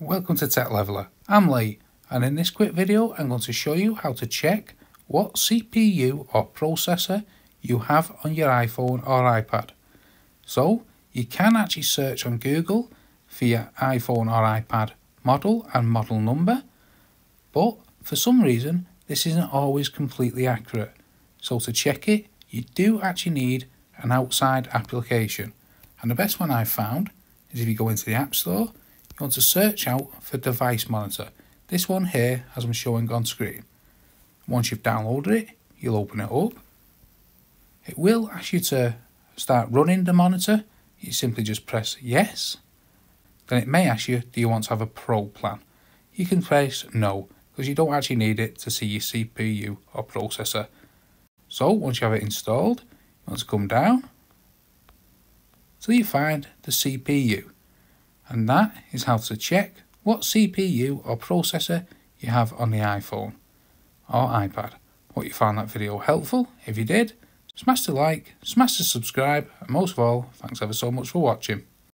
Welcome to Tech Leveller. I'm Lee and in this quick video I'm going to show you how to check what CPU or processor you have on your iPhone or iPad. So you can actually search on Google for your iPhone or iPad model and model number but for some reason this isn't always completely accurate. So to check it you do actually need an outside application and the best one I've found is if you go into the App Store you want to search out for device monitor. This one here as I'm showing on screen. Once you've downloaded it, you'll open it up. It will ask you to start running the monitor. You simply just press yes. Then it may ask you, do you want to have a pro plan? You can press no, because you don't actually need it to see your CPU or processor. So once you have it installed, you want to come down till you find the CPU and that is how to check what CPU or processor you have on the iPhone or iPad. Hope you found that video helpful. If you did, smash the like, smash the subscribe, and most of all, thanks ever so much for watching.